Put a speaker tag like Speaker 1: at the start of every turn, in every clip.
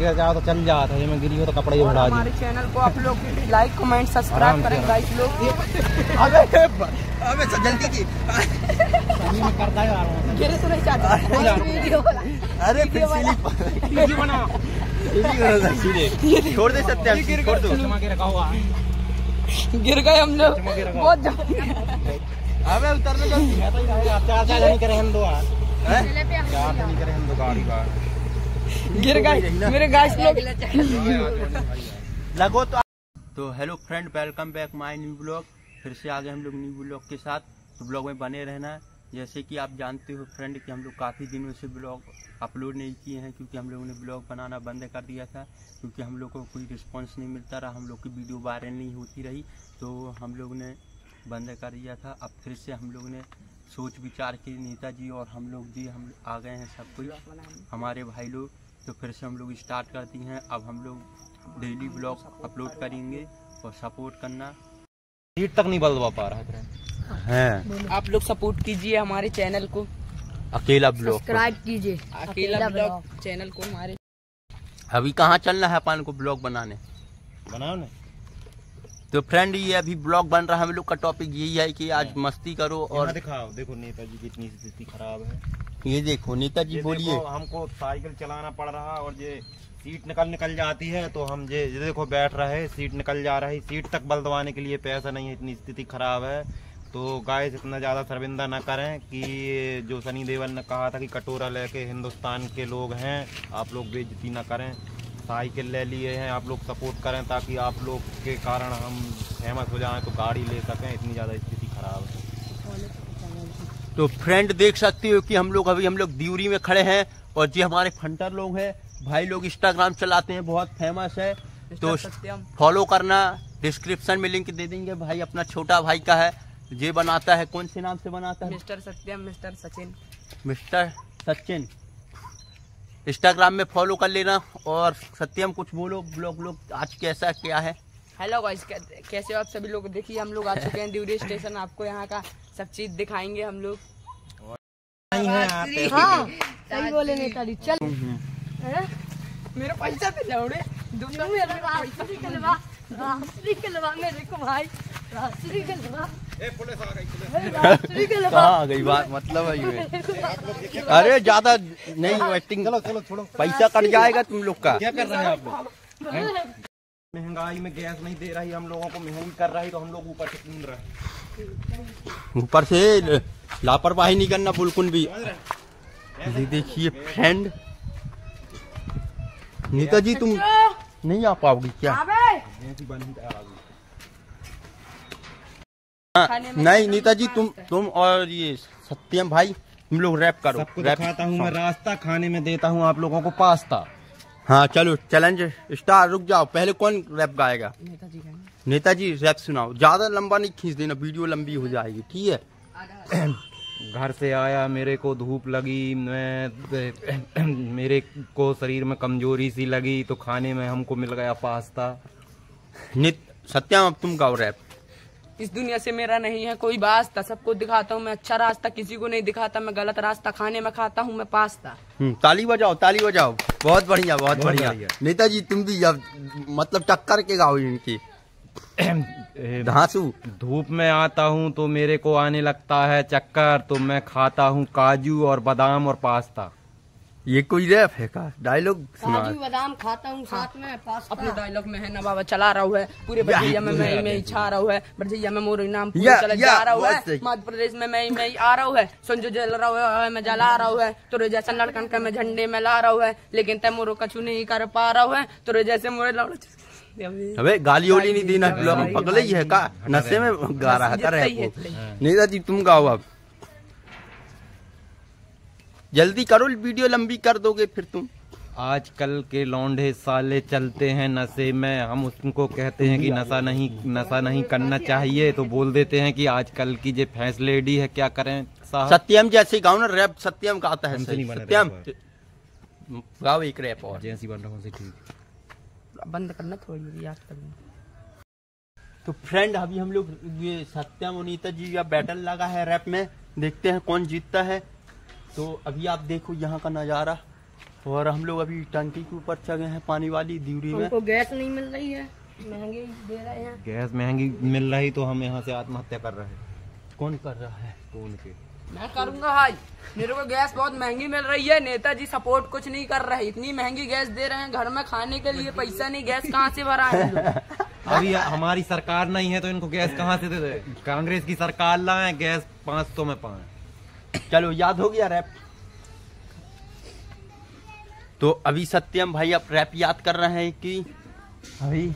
Speaker 1: गिर जाओ तो चल जाता है मैं गिरी हो तो कपड़े ही उड़ा
Speaker 2: हमारे चैनल को आप लोग लाइक कमेंट सब्सक्राइब करें गाइस लोग।
Speaker 3: अबे अबे जल्दी की।
Speaker 1: सही में करता हूँ
Speaker 2: गिरे तो नहीं चाहता। वीडियो बना
Speaker 3: अरे फिर
Speaker 1: वीडियो बना।
Speaker 3: सीधे छोड़ दे सत्यम छोड़ दो।
Speaker 1: के है
Speaker 2: गिर गए हम लोग। बहुत
Speaker 3: अबे उतरने दो।
Speaker 1: तो चार चार नहीं करे हम दो यार चार नहीं करे हम दो गाड़ी का।
Speaker 2: गिर गए। मेरे गाइस लोग
Speaker 3: लगो तो तो hello friend welcome back my new blog फिर से आ गए हम लोग न्यू ब्लॉग के साथ। तो ब्लॉग में बने रहना। है जैसे कि आप जानते हो फ्रेंड कि हम लोग काफ़ी दिनों से ब्लॉग अपलोड नहीं किए हैं, क्योंकि हम लोगों ने ब्लॉग बनाना बंद कर दिया था। क्योंकि हम लोग को कोई रिस्पांस नहीं मिलता रहा। हम लोग की वीडियो वायरल नहीं होती रही। तो हम लोग ने बंद कर दिया था। अब फिर से हम लोग ने सोच विचार के नेताजी और हम लोग जी हम आ गए हैं सब कुछ। हमारे भाई लोग तो फिर से हम लोग स्टार्ट करती हैं। अब हम लोग डेली ब्लॉग अपलोड करेंगे और सपोर्ट करना।
Speaker 1: सीट तक नहीं बदलवा पा रहा है
Speaker 3: है।
Speaker 2: आप लोग सपोर्ट कीजिए हमारे चैनल को।
Speaker 3: अकेला ब्लॉग
Speaker 4: सब्सक्राइब कीजिए।
Speaker 2: अकेला ब्लॉग चैनल को हमारे
Speaker 3: अभी कहाँ चलना है अपन को ब्लॉग बनाने?
Speaker 1: बनाओ ना।
Speaker 3: तो फ्रेंड ये अभी ब्लॉग बन रहा है हम लोग का टॉपिक यही है कि आज मस्ती करो
Speaker 1: और दिखाओ देखो नेताजी की इतनी स्थिति खराब है।
Speaker 3: ये देखो नेताजी बोलिए।
Speaker 1: हमको साइकिल चलाना पड़ रहा और ये सीट निकल निकल जाती है तो हम ये देखो बैठ रहे सीट निकल जा रही सीट तक बदलवाने के लिए पैसा नहीं है इतनी स्थिति खराब है। तो गाइस इतना ज़्यादा शर्मिंदा ना करें कि जो सनी देवल ने कहा था कि कटोरा लेके हिंदुस्तान के लोग हैं आप लोग बेजती ना करें। साइकिल ले लिए हैं आप लोग सपोर्ट करें ताकि आप लोग के कारण हम फ़ेमस हो जाएँ तो गाड़ी ले सकें इतनी ज़्यादा स्थिति खराब है।
Speaker 3: तो फ्रेंड देख सकते हो कि हम लोग अभी हम लोग द्यूरी में खड़े हैं और जी हमारे फंटर लोग हैं भाई लोग इंस्टाग्राम चलाते हैं बहुत फ़ेमस है। तो फॉलो करना डिस्क्रिप्शन में लिंक दे देंगे भाई अपना छोटा भाई का है ये बनाता है कौन से नाम से बनाता है?
Speaker 2: Mister Satyam mister Sachin.
Speaker 3: Mister Sachin. Instagram में फॉलो कर लेना और सत्यम कुछ बोलो ब्लॉग ब्लॉग आज कैसा क्या है?
Speaker 2: हेलो गाइस कैसे हो आप सभी लोग? देखिए हम लोग आ चुके हैं ड्यूरी स्टेशन आपको यहाँ का सब चीज़ दिखाएँगे हम लोग।
Speaker 1: है यहाँ पे।
Speaker 4: हाँ सही बोले नेताजी। चल।
Speaker 2: मेरा पैसा तो लौड़े
Speaker 4: मेरे रास्ते निकलवा रास्ते निकलवा मेरे को भाई। रास्ते निकलवा
Speaker 3: कहाँ आ गई बात मतलब है ये अरे ज़्यादा नहीं वेटिंग
Speaker 1: चलो चलो छोड़ो।
Speaker 3: पैसा कट जाएगा तुम लोग का।
Speaker 1: क्या कर रहे हैं आप लोग? महँगाई में गैस नहीं दे रही हम लोगों को महँगी कर रही तो हम लोग ऊपर से कूद रहे
Speaker 3: ऊपर से लापरवाही नहीं करना बिल्कुल भी। ये देखिए फ्रेंड नेताजी तुम नहीं आ पाओगी क्या। हाँ,
Speaker 2: खाने में
Speaker 3: नहीं नेताजी तुम तुम और ये सत्यम भाई तुम लोग रैप करो
Speaker 1: सबको
Speaker 3: रैप
Speaker 1: दिखाता हूँ मैं रास्ता खाने में देता हूँ आप लोगों को पास्ता।
Speaker 3: हाँ चलो चैलेंज स्टार रुक जाओ पहले कौन रैप गाएगा?
Speaker 2: नेताजी
Speaker 3: रैप सुनाओ। ज़्यादा लंबा नहीं खींच देना वीडियो लंबी हो जाएगी ठीक है?
Speaker 1: घर से आया मेरे को धूप लगी मैं मेरे को शरीर में कमज़ोरी सी लगी तो खाने में हमको मिल गया पास्ता।
Speaker 3: नित सत्यम अब तुम गाओ रैप
Speaker 2: इस दुनिया से मेरा नहीं है कोई वास्ता सबको दिखाता हूँ मैं अच्छा रास्ता किसी को नहीं दिखाता। मैं गलत रास्ता खाने में खाता हूँ मैं पास्ता।
Speaker 3: हम्म, ताली बजाओ ताली बजाओ। बहुत बढ़िया बहुत
Speaker 1: बहुत
Speaker 3: बढ़िया।
Speaker 1: बढ़िया।
Speaker 3: नेताजी तुम भी अब मतलब टक्कर के गाओ इनकी। धांसू।
Speaker 1: धूप में आता हूँ तो मेरे को आने लगता है चक्कर तो मैं खाता हूँ काजू और बादाम और पास्ता।
Speaker 3: ये कोई रैप है का? डायलॉग सुना।
Speaker 4: काजू बादाम खाता हूँ साथ में
Speaker 2: अपने डायलॉग में है ना बाबा चला रहा है पूरे बरजैया में मैं मैं छा रहा है बरजैया में मोर नाम पूरे चला जा रहा है मध्य प्रदेश में मैं मैं आ रहा है संजो जल रहा है मैं जला रहा है तोरे जैसा लड़कन का मैं झंडे में ला रहा है लेकिन तय मोरो कछु नहीं कर पा रहा है तोरे जैसे मोरे लौड़
Speaker 3: अबे गाली वाली नहीं देना लोग पगले ही है का? नशे में गा रहा का
Speaker 2: जितना ही है,
Speaker 3: रैप
Speaker 2: जितना
Speaker 3: नेताजी तुम गाओ अब। जल्दी करो वीडियो लंबी कर दोगे फिर तुम।
Speaker 1: आजकल के लौंडे साले चलते हैं नशे में। हम उसको कहते हैं कि नशा नहीं नशा नहीं करना चाहिए तो बोल देते हैं कि आजकल की जो फैंस लेडी है क्या करें
Speaker 3: सत्यम जैसे गाँव ना रैप सत्यम है सही।
Speaker 1: नहीं बना
Speaker 3: सत्यम गाओ एक रैप और।
Speaker 1: जैसी बन रहा हूँ ठीक।
Speaker 2: बंद करना थोड़ी याद करना।
Speaker 3: तो फ्रेंड अभी हम लोग ये सत्यम और नीता जी का बैटल लगा है रैप में। देखते हैं कौन जीतता है। तो अभी आप देखो यहाँ का नज़ारा। और हम लोग अभी टंकी के ऊपर चढ़े हैं पानी वाली ड्यूरी में।
Speaker 4: गैस नहीं मिल रही है। महँगी दे रहे हैं।
Speaker 1: गैस महँगी मिल रही तो हम यहाँ से आत्महत्या कर रहे हैं।
Speaker 3: कौन कर रहा है?
Speaker 1: कौन के?
Speaker 2: मैं करूँगा भाई मेरे को गैस बहुत महँगी मिल रही है। नेताजी सपोर्ट कुछ नहीं कर रहे। इतनी महँगी गैस दे रहे हैं घर में खाने के लिए। पैसा नहीं गैस कहाँ से भरा है?
Speaker 1: अभी हमारी सरकार नहीं है तो इनको गैस कहाँ से दे दे? कांग्रेस की सरकार लाए गैस पाँच सौ में पाए।
Speaker 3: चलो याद हो गया रैप तो अभी सत्यम भाई आप रैप याद कर रहे हैं कि अभी?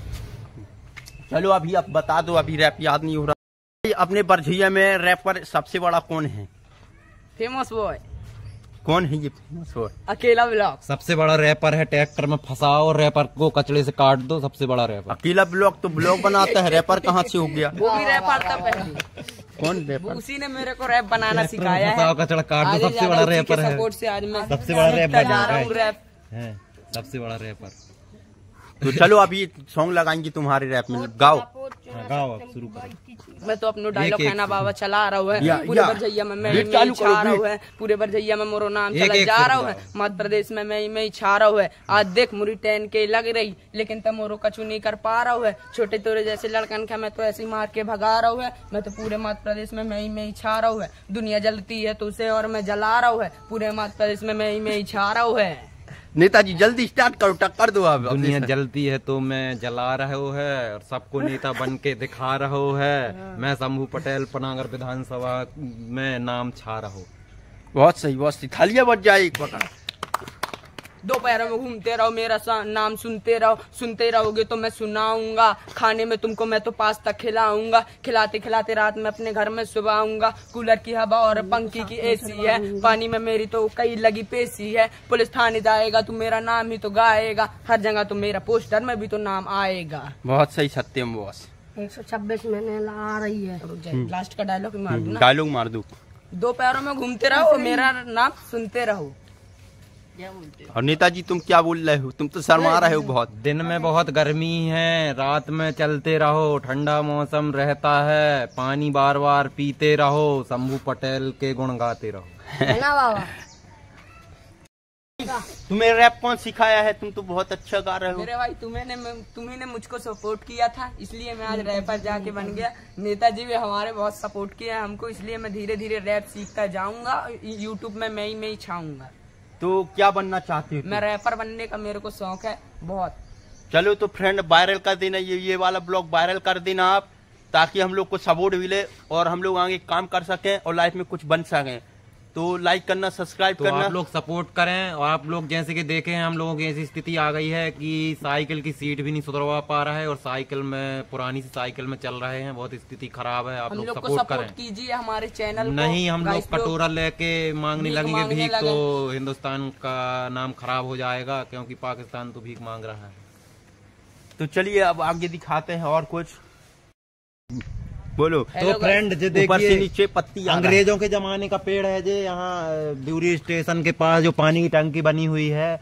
Speaker 3: चलो अभी आप बता दो अभी रैप याद नहीं हो रहा। भाई, अपने बरझिया में रैपर सबसे बड़ा कौन है?
Speaker 2: फ़ेमस बॉय
Speaker 3: कौन है ये फ़ेमस हो
Speaker 2: अकेला ब्लॉक
Speaker 1: सबसे बड़ा रैपर है ट्रैक्टर में फंसाओ रैपर को कचड़े से काट दो सबसे बड़ा रैपर
Speaker 3: अकेला ब्लॉक तो ब्लॉक बनाता है रैपर कहाँ से हो गया?
Speaker 2: वो भी रैपर था पहले.
Speaker 3: कौन रैपर
Speaker 2: उसी ने मेरे को रैप बनाना सिखाया है।
Speaker 1: कचड़ा काट दो सबसे बड़ा रैपर है।
Speaker 2: सपोर्ट से आज मैं
Speaker 1: सबसे बड़ा रैप बन
Speaker 2: जा रहा
Speaker 1: हूँ
Speaker 2: हूँ
Speaker 1: है
Speaker 2: रैप
Speaker 1: सबसे बड़ा रैपर
Speaker 3: तो चलो अभी सॉन्ग लगाएँगे तुम्हारे रैप में। गाओ।
Speaker 1: अब शुरू करो।
Speaker 2: मैं तो अपनो डायलॉग कहना बाबा चला रहा हूँ पूरे
Speaker 3: या।
Speaker 2: बरजैया में मैं मैं छा रहा हूँ है पूरे बरजैया में मोरो नाम चला जा रहा हूँ मध्य प्रदेश में मैं मैं ही छा रहा हूँ। आज देख मुरी टेन के लग रही लेकिन तब मोरो कचू नहीं कर पा रहा हूँ। छोटे तोरे जैसे लड़कन का मैं तो ऐसे ही मार के भगा रहा हूँ। मैं तो पूरे मध्य प्रदेश में मैं ही मैं ही छा रहा हूँ। दुनिया जलती है तो उसे और मैं जला रहा हूँ। पूरे मध्य प्रदेश में मैं ही मैं ही छा रहा है।
Speaker 3: नेताजी जल्दी स्टार्ट करो टक्कर दो अब।
Speaker 1: दुनिया जलती है तो मैं जला रहो है और सबको नेता बन के दिखा रहो है। मैं शंभू पटेल पनागर विधानसभा में नाम छा रहो
Speaker 3: बहुत सही बहुत सही। थालिया बच जाए एक पकड़
Speaker 2: दोपहर में घूमते रहो मेरा सा- नाम सुनते रहो सुनते रहोगे तो मैं सुनाऊँगा। खाने में तुमको मैं तो पास्ता खिलाऊँगा। खिलाते खिलाते रात में अपने घर में सुबह आऊँगा। कूलर की हवा और पंखी की एसी है। पानी में मेरी तो कई लगी पेशी है। पुलिस थाने जाएगा तो मेरा नाम ही तो गाएगा। हर जगह तो मेरा पोस्टर में भी तो नाम आएगा।
Speaker 3: बहुत सही सत्यम बॉस
Speaker 4: एक सौ छब्बीस महीने आ रही है।
Speaker 2: लास्ट का डायलॉग मार दू
Speaker 3: डायलॉग मार दू।
Speaker 2: दो पैरों में घूमते रहो मेरा नाम सुनते रहो।
Speaker 3: और नेताजी तुम क्या बोल रहे हो? तुम तो शर्मा रहे हो बहुत।
Speaker 1: दिन में बहुत गर्मी है रात में चलते रहो ठंडा मौसम रहता है पानी बार बार पीते रहो शंभू पटेल के गुण गाते रहो।
Speaker 3: तुम्हें रैप कौन सिखाया है? तुम तो बहुत अच्छा गा रहे हो।
Speaker 2: मेरे भाई तुम्हें ने तुम्ही ने मुझको सपोर्ट किया था इसलिए मैं आज रैपर जाके बन गया। नेताजी भी हमारे बहुत सपोर्ट किया है हमको इसलिए मैं धीरे धीरे रैप सीखता जाऊँगा। यूट्यूब में मैं ही मैं ही छाऊँगा।
Speaker 3: तो क्या बनना चाहती हूँ
Speaker 2: मैं रेपर बनने का मेरे को शौक है बहुत।
Speaker 3: चलो तो फ्रेंड वायरल कर देना ये ये वाला ब्लॉग वायरल कर देना आप ताकि हम लोग को सपोर्ट मिले और हम लोग आगे काम कर सकें और लाइफ में कुछ बन सकें। तो लाइक करना सब्सक्राइब
Speaker 1: तो
Speaker 3: करना।
Speaker 1: आप लोग सपोर्ट करें और आप लोग जैसे कि देखे हैं हम लोगों की ऐसी स्थिति आ गई है कि साइकिल की सीट भी नहीं सुधरवा पा रहा है और साइकिल में पुरानी सी साइकिल में चल रहे हैं बहुत स्थिति खराब है आप लोग
Speaker 2: लोग को
Speaker 1: सपोर्ट करें।
Speaker 2: कीजिए हमारे चैनल को।
Speaker 1: नहीं हम लोग कटोरा लेके मांगने लगेंगे भीख तो हिंदुस्तान का नाम खराब हो जाएगा क्योंकि पाकिस्तान तो भीख मांग रहा है।
Speaker 3: तो चलिए अब आगे दिखाते हैं और कुछ। बोलो।
Speaker 1: तो फ्रेंड जो देखिए
Speaker 3: नीचे पत्ती है।
Speaker 1: अंग्रेज़ों के जमाने का पेड़ है जे यहाँ ड्यूरी स्टेशन के पास जो पानी की टंकी बनी हुई है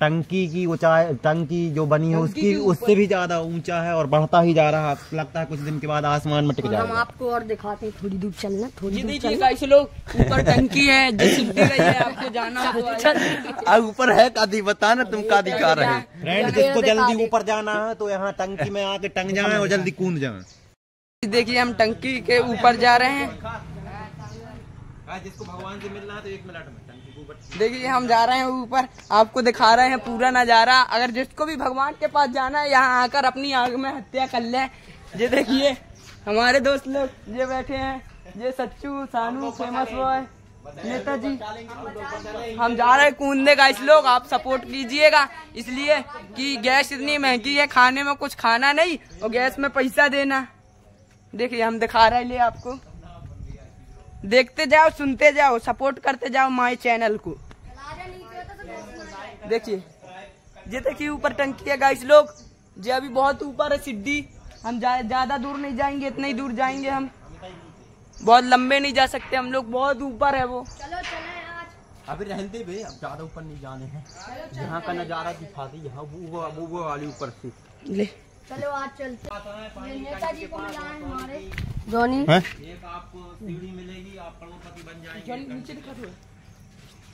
Speaker 1: टंकी की ऊंचाई टंकी जो बनी है उसकी उससे भी ज़्यादा ऊँचा है और बढ़ता ही जा रहा है। लगता है कुछ दिन के बाद आसमान में टिक
Speaker 4: और हम आपको और दिखाते हैं थोड़ी दूर चलना थोड़ी दूर चलना।
Speaker 2: गाइस लोग ऊपर टंकी है है आपको जाना हो। तो
Speaker 3: ऊपर है कादी बता ना तुम का दिखा रहे। हो
Speaker 1: फ्रेंड जिसको जल्दी ऊपर जाना है तो यहाँ टंकी में आके टंग जाए और जल्दी कूद जाए।
Speaker 2: देखिए हम टंकी के ऊपर जा रहे हैं।
Speaker 1: जिसको भगवान से मिलना है तो एक मिनट में
Speaker 2: देखिए हम जा रहे हैं ऊपर। आपको दिखा रहे हैं पूरा नज़ारा। अगर जिसको भी भगवान के पास जाना है यहाँ आकर अपनी आग में हत्या कर ले। ये देखिए हमारे दोस्त लोग ये बैठे हैं। ये सच्चू सानू फ़ेमस बॉय नेताजी। हम जा रहे हैं कूदने का इस लोग आप सपोर्ट कीजिएगा। इसलिए कि गैस इतनी महँगी है खाने में कुछ खाना नहीं और गैस में पैसा देना। देखिए हम दिखा रहे हैं लिए आपको। देखते जाओ सुनते जाओ सपोर्ट करते जाओ माई चैनल को। देखिए ये देखिए ऊपर टंकी है गाइस लोग। ये अभी बहुत ऊपर है सिद्धि। हम जा- ज़्यादा दूर नहीं जाएँगे इतना ही दूर जाएँगे हम। बहुत लंबे नहीं जा सकते हम लोग बहुत ऊपर है वो।
Speaker 3: अभी रहते बे अब ज़्यादा ऊपर नहीं जाने हैं। यहाँ का नज़ारा दिखा दी यहाँ वो वो वो वो वाली ऊपर से।
Speaker 2: ले।
Speaker 4: चलो आज चलते ये नेताजी को मिलाए हमारे। धोनी
Speaker 1: एक आपको सीढ़ी मिलेगी आप करोड़पति बन जाएँगे।
Speaker 2: नीचे दिखा दो।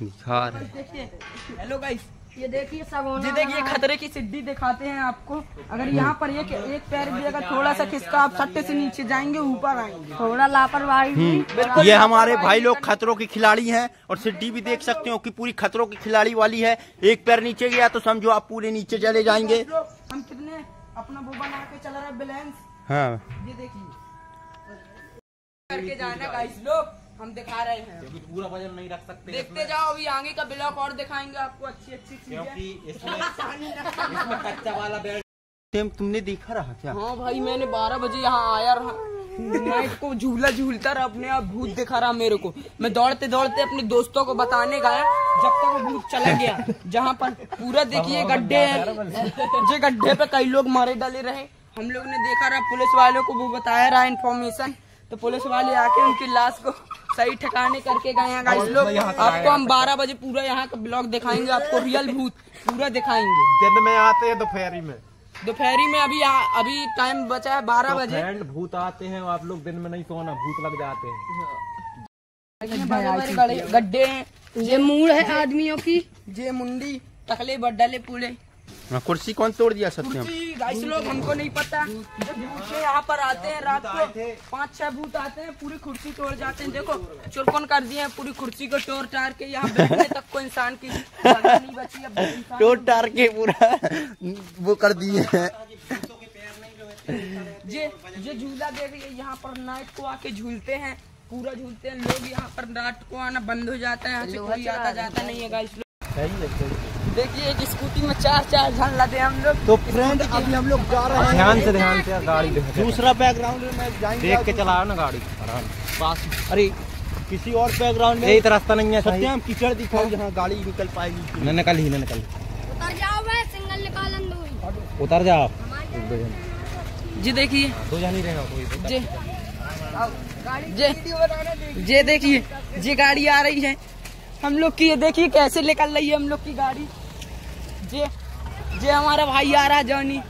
Speaker 3: दिखा रहे
Speaker 2: देखिए हेलो गाइस
Speaker 4: ये देखिए सगोना
Speaker 2: ये देखिए खतरे की सिद्धि दिखाते हैं आपको। अगर यहाँ पर एक एक पैर भी अगर थोड़ा सा खिसका आप सट्टे से नीचे जाएँगे ऊपर आएँगे।
Speaker 4: थोड़ा लापरवाही हुई
Speaker 3: ये हमारे भाई लोग खतरों के खिलाड़ी हैं और सिड्डी भी देख सकते हो कि पूरी खतरों की खिलाड़ी वाली है। एक पैर नीचे गया तो समझो आप पूरे नीचे चले जाएँगे।
Speaker 2: अपना वो बना के चल रहा है बैलेंस
Speaker 3: हाँ।
Speaker 2: ये देखिए। करके जाना गाइस लोग। हम दिखा रहे हैं।
Speaker 1: क्योंकि पूरा वज़न नहीं रख सकते
Speaker 2: देखते जाओ अभी आगे का ब्लॉक और दिखाएँगे आपको अच्छी अच्छी
Speaker 1: क्योंकि इसमें कच्चा वाला बेल्ट
Speaker 3: तुमने देखा रहा क्या?
Speaker 2: हाँ भाई मैंने बारह बजे यहाँ आया रहा। नाइट को झूला झूलता रहा अपने आप भूत दिखा रहा मेरे को। मैं दौड़ते दौड़ते अपने दोस्तों को बताने गया जब तक वो भूत चला गया जहाँ पर पूरा देखिए गड्ढे हैं। जे गड्ढे पे कई लोग मारे डाले रहे। हम लोग ने देखा रहा पुलिस वालों को वो बताया रहा इन्फॉर्मेशन तो पुलिस वाले आके उनकी लाश को सही ठिकाने करके गए हैं। गाइस लोग आपको हम बारह बजे पूरा यहाँ का ब्लॉग दिखाएँगे आपको रियल भूत पूरा दिखाएँगे।
Speaker 1: दिन में आते हैं दोपहरी में।
Speaker 2: दोपहरी में अभी आ- अभी टाइम बचा है बारह बजे।
Speaker 1: फ्रेंड भूत आते हैं आप लोग दिन में नहीं सोना भूत लग जाते हैं।
Speaker 2: गड्ढे हैं।
Speaker 4: ये मूड है आदमियों की।
Speaker 2: जे मुंडी टकले बड्डले
Speaker 3: पूरे कुर्सी कौन तोड़ दिया सत्यम?
Speaker 2: गाइस लोग हमको नहीं पता। जब भूत यहाँ पर आते हैं रात को पाँच छह भूत आते हैं पूरी कुर्सी तोड़ जाते हैं। देखो चुरकन कर दिए हैं पूरी कुर्सी को तोड़ टार के यहाँ बैठने तक को इंसान की नहीं बची। अब
Speaker 3: टार के पूरा वो कर दिए हैं।
Speaker 2: जे जे झूला दे रही है यहाँ पर नाइट को आके झूलते हैं पूरा झूलते हैं। लोग यहाँ पर रात को आना बंद हो जाता है यहाँ से कोई आता जाता नहीं है गाइस देखिए एक स्कूटी में चार चार जन लदे हम लोग।
Speaker 3: तो फ्रेंड अभी हम लोग जा रहे हैं।
Speaker 1: ध्यान से ध्यान से गाड़ी देख
Speaker 3: दूसरा बैकग्राउंड में जाएँगे
Speaker 1: देख के चलाओ ना गाड़ी।
Speaker 3: पास अरे किसी और बैकग्राउंड में
Speaker 1: यही तो रास्ता नहीं है सही।
Speaker 3: सत्यम कीचड़ दिखाओ जहाँ गाड़ी निकल पाएगी।
Speaker 1: न निकल ही न निकल।
Speaker 4: उतर जाओ मैं सिंगल निकालन दो
Speaker 1: उतर जा आप
Speaker 2: जी देखिए।
Speaker 1: दो जन ही रहेगा कोई
Speaker 2: जे। जे। जे देखिए। जे गाड़ी आ रही है। हम लोग की ये देखिए कैसे निकल रही है हम लोग की गाड़ी। जे जे हमारा भाई आ रहा है जॉनी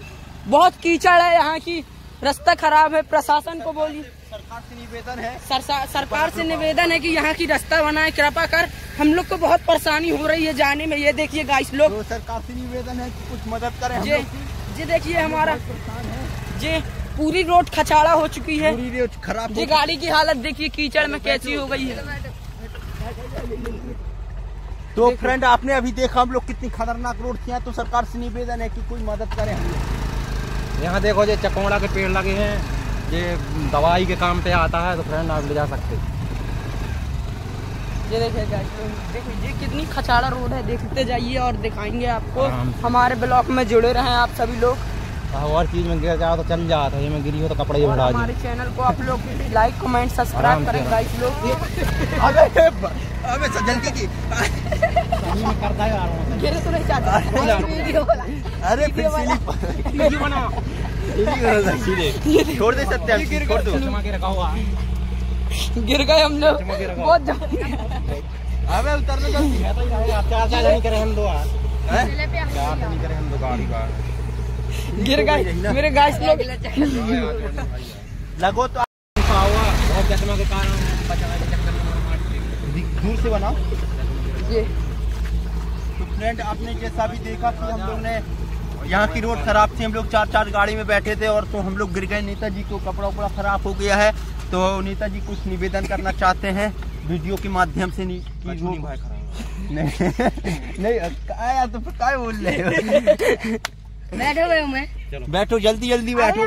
Speaker 2: बहुत कीचड़ है यहाँ की रास्ता खराब है प्रशासन को बोली
Speaker 3: सरकार से निवेदन है
Speaker 2: सरसा- सरकार से निवेदन है कि यहाँ की रास्ता बनाए कृपा कर हम लोग को बहुत परेशानी हो रही है जाने में ये देखिए गाइस लोग
Speaker 3: तो सरकार से निवेदन है कि कुछ मदद करें
Speaker 2: जे जे देखिए हमारा जे पूरी रोड खचाड़ा हो चुकी है
Speaker 3: पूरी रोड खराब
Speaker 2: जी गाड़ी की हालत देखिए कीचड़ में कैसी हो गई है
Speaker 3: तो फ्रेंड आपने अभी देखा हम लोग कितनी खतरनाक रोड थी तो सरकार से निवेदन है कि कोई मदद करें हम।
Speaker 1: यहाँ देखो ये चकोड़ा के पेड़ लगे हैं। ये दवाई के काम पे आता है तो फ्रेंड आप ले जा सकते हैं।
Speaker 2: ये देखिए देखिए ये कितनी खचाड़ा रोड है देखते जाइए और दिखाएँगे आपको। हमारे ब्लॉक में जुड़े रहे आप सभी लोग।
Speaker 1: हाँ, और चीज़ में गिर जाओ तो चल जाता है ये में गिरी हो तो कपड़े
Speaker 2: और
Speaker 1: बढ़ा
Speaker 2: हमारे चैनल को आप लोग लाइक कमेंट सब्सक्राइब करें गाइस लोग।
Speaker 3: अबे जल्दी की
Speaker 1: करता है
Speaker 2: गिरे तो नहीं चाहता।
Speaker 4: वीडियो
Speaker 3: अरे फिर स्लिप
Speaker 1: वीडियो बना।
Speaker 3: छोड़ दे सत्या छोड़ दो।
Speaker 2: गिर गए हम लोग। बहुत ज़्यादा
Speaker 3: अबे उतरने
Speaker 1: दो। यार
Speaker 3: हैं?
Speaker 4: चले पे हम
Speaker 1: चार जनी करे हम दो गाड़ी का।
Speaker 2: गिर गए। मेरे गाइस लोग
Speaker 3: लगो तो
Speaker 1: बहुत चश्मा के कारण बचाने के चक्कर में मार के
Speaker 3: से बनाओ।
Speaker 2: ये।
Speaker 3: तो फ्रेंड आपने जैसा भी देखा कि हम लोग ने यहाँ की रोड खराब थी। हम लोग चार चार गाड़ी में बैठे थे और तो हम लोग गिर गए। नेताजी को कपड़ा उपड़ा खराब हो गया है। तो नेताजी कुछ निवेदन करना चाहते हैं वीडियो के माध्यम से नहीं
Speaker 1: नहीं
Speaker 3: वो
Speaker 1: भाई खराब
Speaker 3: नहीं नहीं काय यार तो काय बोल रहे हो?
Speaker 4: बैठे मैं
Speaker 3: बैठो जल्दी जल्दी बैठो